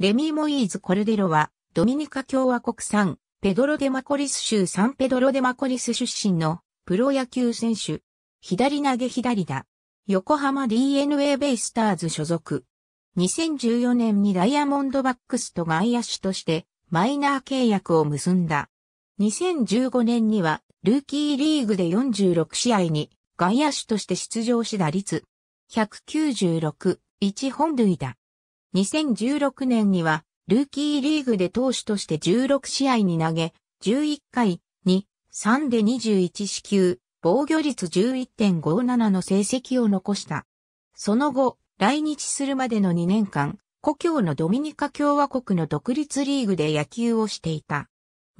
レミー・モイーズ・コルデロは、ドミニカ共和国産、ペドロ・デ・マコリス州サンペドロ・デ・マコリス出身のプロ野球選手。左投げ左だ。横浜 DNA ベイスターズ所属。2014年にダイヤモンドバックスと外野手としてマイナー契約を結んだ。2015年にはルーキーリーグで46試合に外野手として出場し打率196、1本塁打。2016年にはルーキーリーグで投手として16試合に投げ、11回に3で21四球、防御率11.57の成績を残した。その後、来日するまでの2年間、故郷のドミニカ共和国の独立リーグで野球をしていた。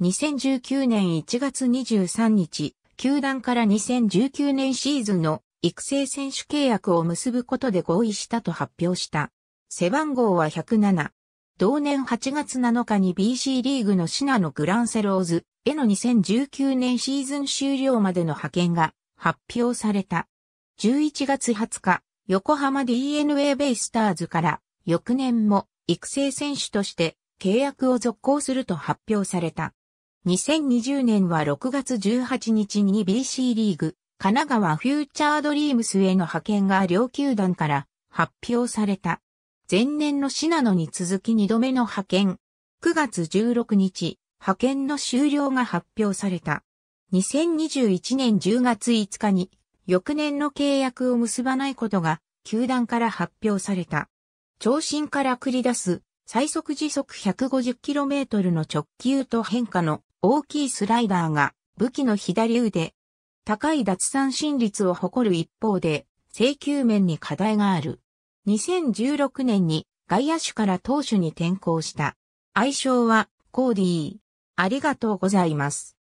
2019年1月23日、球団から2019年シーズンの育成選手契約を結ぶことで合意したと発表した。背番号は107。同年8月7日に BC リーグのシナのグランセローズへの2019年シーズン終了までの派遣が発表された。11月20日、横浜 DNA ベイスターズから翌年も育成選手として契約を続行すると発表された。2020年は6月18日に BC リーグ、神奈川フューチャードリームスへの派遣が両球団から発表された。前年のシナノに続き2度目の派遣。9月16日、派遣の終了が発表された。2021年10月5日に、翌年の契約を結ばないことが、球団から発表された。長身から繰り出す、最速時速 150km の直球と変化の大きいスライダーが武器の左腕。高い奪三振率を誇る一方で、制球面に課題がある。2016年に外野手から投手に転向した。愛称はコーディー。ありがとうございます。